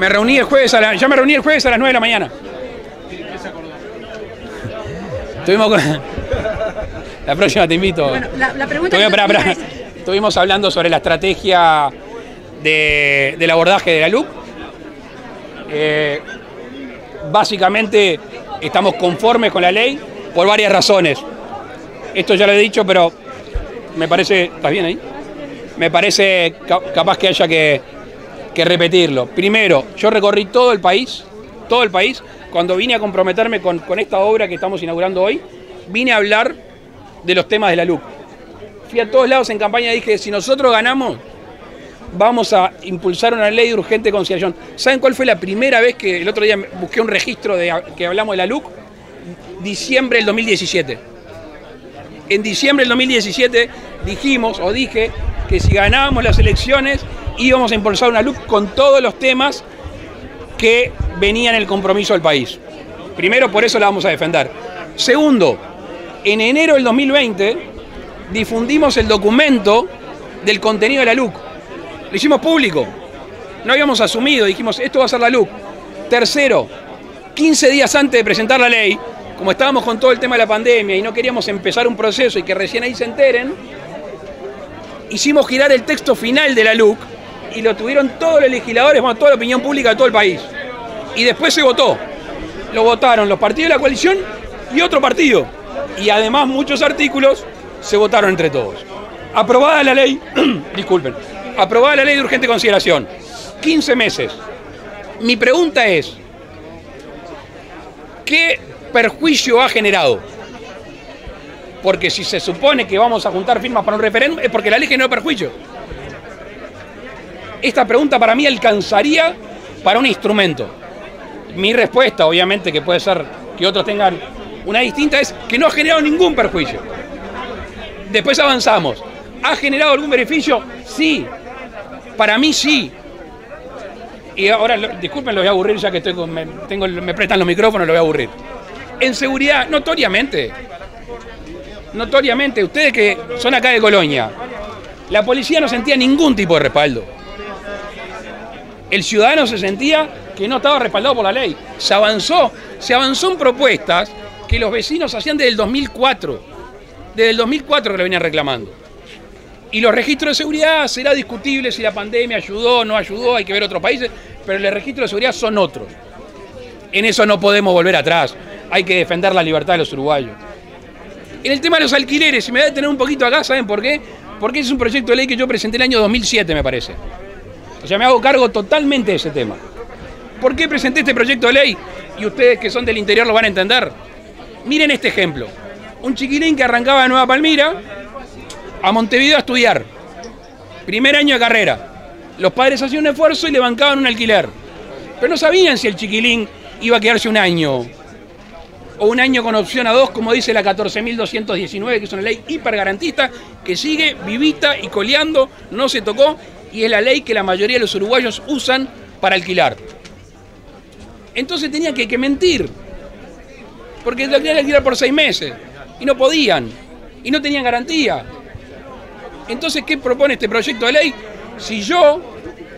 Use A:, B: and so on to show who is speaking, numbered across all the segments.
A: Me reuní el jueves a la, ya me reuní el jueves a las 9 de la mañana. Estuvimos con... La próxima te invito.
B: Bueno, la, la pregunta tenía es-
A: Estuvimos hablando sobre la estrategia de- del abordaje de la LUC. Eh, básicamente estamos conformes con la ley por varias razones. Esto ya lo he dicho, pero me parece. ¿Estás bien ahí? Me parece ca- capaz que haya que, que repetirlo. Primero, yo recorrí todo el país, todo el país. Cuando vine a comprometerme con, con esta obra que estamos inaugurando hoy, vine a hablar de los temas de la LUC. Fui a todos lados en campaña y dije, si nosotros ganamos, vamos a impulsar una ley de urgente conciliación. ¿Saben cuál fue la primera vez que el otro día busqué un registro de que hablamos de la LUC? Diciembre del 2017. En diciembre del 2017 dijimos o dije que si ganábamos las elecciones íbamos a impulsar una LUC con todos los temas que venían en el compromiso del país. Primero, por eso la vamos a defender. Segundo, en enero del 2020 difundimos el documento del contenido de la LUC. Lo hicimos público. No habíamos asumido, dijimos, esto va a ser la LUC. Tercero, 15 días antes de presentar la ley, como estábamos con todo el tema de la pandemia y no queríamos empezar un proceso y que recién ahí se enteren, hicimos girar el texto final de la LUC y lo tuvieron todos los legisladores, bueno, toda la opinión pública de todo el país. Y después se votó. Lo votaron los partidos de la coalición y otro partido. Y además muchos artículos se votaron entre todos. Aprobada la ley, disculpen, aprobada la ley de urgente consideración. 15 meses. Mi pregunta es, ¿qué perjuicio ha generado? Porque si se supone que vamos a juntar firmas para un referéndum es porque la ley generó perjuicio. Esta pregunta para mí alcanzaría para un instrumento. Mi respuesta, obviamente, que puede ser que otros tengan una distinta, es que no ha generado ningún perjuicio. Después avanzamos. ¿Ha generado algún beneficio? Sí. Para mí sí. Y ahora, disculpen, lo voy a aburrir ya que tengo, me prestan los micrófonos, lo voy a aburrir. En seguridad, notoriamente, notoriamente, ustedes que son acá de Colonia, la policía no sentía ningún tipo de respaldo. El ciudadano se sentía que no estaba respaldado por la ley. Se avanzó, se avanzó en propuestas que los vecinos hacían desde el 2004. Desde el 2004 que lo venían reclamando. Y los registros de seguridad será discutible si la pandemia ayudó o no ayudó, hay que ver otros países, pero los registros de seguridad son otros. En eso no podemos volver atrás. Hay que defender la libertad de los uruguayos. En el tema de los alquileres, si me voy a detener un poquito acá, ¿saben por qué? Porque es un proyecto de ley que yo presenté el año 2007, me parece. O sea, me hago cargo totalmente de ese tema. ¿Por qué presenté este proyecto de ley? Y ustedes que son del interior lo van a entender. Miren este ejemplo. Un chiquilín que arrancaba de Nueva Palmira a Montevideo a estudiar. Primer año de carrera. Los padres hacían un esfuerzo y le bancaban un alquiler. Pero no sabían si el chiquilín iba a quedarse un año. O un año con opción a dos, como dice la 14.219, que es una ley hipergarantista, que sigue vivita y coleando, no se tocó, y es la ley que la mayoría de los uruguayos usan para alquilar. Entonces tenían que, mentir, porque lo querían alquilar por seis meses, y no podían, y no tenían garantía. Entonces, ¿qué propone este proyecto de ley? Si yo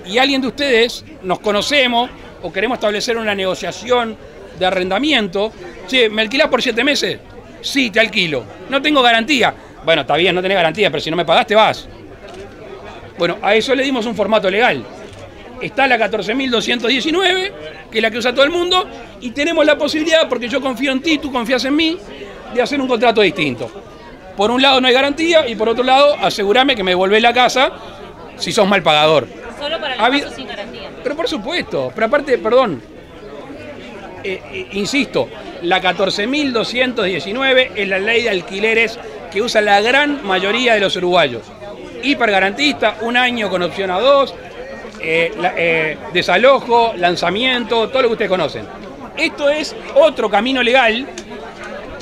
A: y alguien de ustedes nos conocemos o queremos establecer una negociación de arrendamiento, che, ¿me alquilás por siete meses? Sí, te alquilo. No tengo garantía. Bueno, está bien, no tenés garantía, pero si no me pagaste, vas. Bueno, a eso le dimos un formato legal. Está la 14.219, que es la que usa todo el mundo, y tenemos la posibilidad, porque yo confío en ti, tú confías en mí, de hacer un contrato distinto. Por un lado no hay garantía y por otro lado asegurame que me devolvés la casa si sos mal pagador.
C: Solo para los casos sin garantía.
A: Pero por supuesto, pero aparte, perdón, eh, eh, insisto, la 14.219 es la ley de alquileres que usa la gran mayoría de los uruguayos. Hipergarantista, un año con opción a dos, eh, eh, desalojo, lanzamiento, todo lo que ustedes conocen. Esto es otro camino legal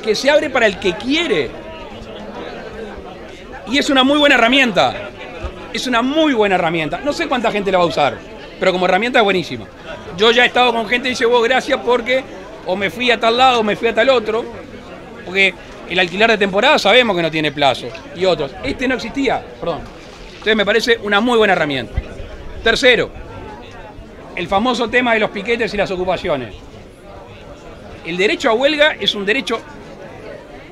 A: que se abre para el que quiere. Y es una muy buena herramienta. Es una muy buena herramienta. No sé cuánta gente la va a usar, pero como herramienta es buenísima. Yo ya he estado con gente que dice, vos gracias porque o me fui a tal lado o me fui a tal otro. Porque el alquiler de temporada sabemos que no tiene plazo. Y otros. Este no existía, perdón. Entonces me parece una muy buena herramienta. Tercero, el famoso tema de los piquetes y las ocupaciones. El derecho a huelga es un derecho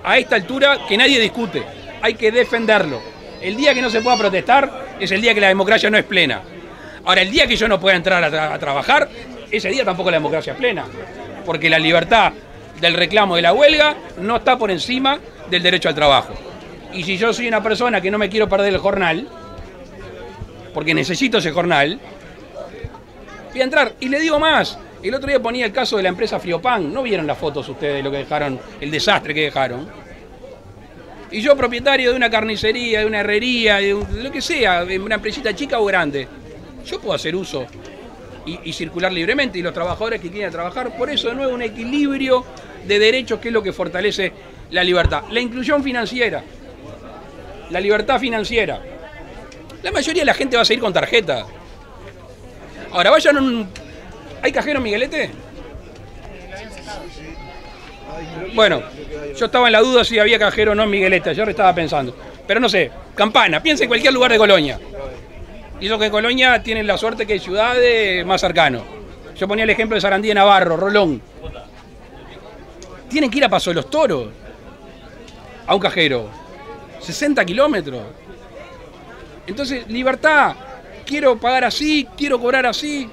A: a esta altura que nadie discute. Hay que defenderlo. El día que no se pueda protestar es el día que la democracia no es plena. Ahora, el día que yo no pueda entrar a, trabajar, ese día tampoco la democracia es plena. Porque la libertad del reclamo de la huelga no está por encima del derecho al trabajo. Y si yo soy una persona que no me quiero perder el jornal, porque necesito ese jornal, voy a entrar. Y le digo más, el otro día ponía el caso de la empresa Friopan, ¿no vieron las fotos ustedes de lo que dejaron, el desastre que dejaron? Y yo, propietario de una carnicería, de una herrería, de, lo que sea, de una empresita chica o grande, yo puedo hacer uso y, circular libremente y los trabajadores que quieran trabajar. Por eso, de nuevo, un equilibrio de derechos que es lo que fortalece la libertad. La inclusión financiera, la libertad financiera. La mayoría de la gente va a seguir con tarjeta. Ahora vayan a un... ¿Hay cajero Miguelete? Bueno, yo estaba en la duda si había cajero o no en Miguelete, yo estaba pensando. Pero no sé, Campana, piensa en cualquier lugar de Colonia. Y eso que Colonia tiene la suerte que hay ciudades más cercano. Yo ponía el ejemplo de Sarandí Navarro, Rolón. Tienen que ir a Paso de los Toros, a un cajero. 60 kilómetros. Entonces, libertad. Quiero pagar así, quiero cobrar así.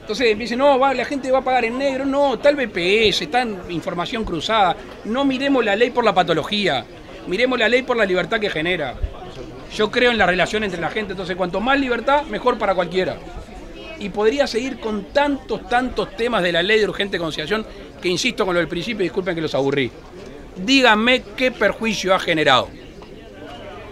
A: Entonces me dicen, no, la gente va a pagar en negro. No, tal BPS, está en información cruzada. No miremos la ley por la patología. Miremos la ley por la libertad que genera. Yo creo en la relación entre la gente, entonces cuanto más libertad, mejor para cualquiera. Y podría seguir con tantos, tantos temas de la ley de urgente conciliación que insisto con lo del principio, disculpen que los aburrí. Díganme qué perjuicio ha generado.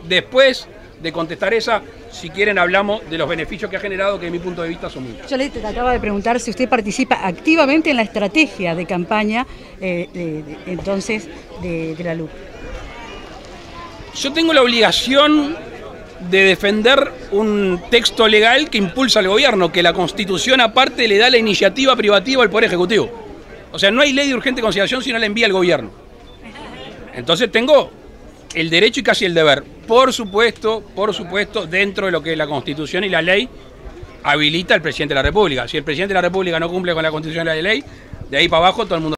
A: Después de contestar esa, si quieren hablamos de los beneficios que ha generado, que de mi punto de vista son muchos.
B: Yo le acaba de preguntar si usted participa activamente en la estrategia de campaña eh, entonces de, de la LUC.
A: Yo tengo la obligación de defender un texto legal que impulsa al gobierno, que la Constitución aparte le da la iniciativa privativa al Poder Ejecutivo. O sea, no hay ley de urgente consideración si no la envía el gobierno. Entonces tengo el derecho y casi el deber. Por supuesto, por supuesto, dentro de lo que la Constitución y la ley habilita al presidente de la República. Si el presidente de la República no cumple con la Constitución y la ley, de ahí para abajo todo el mundo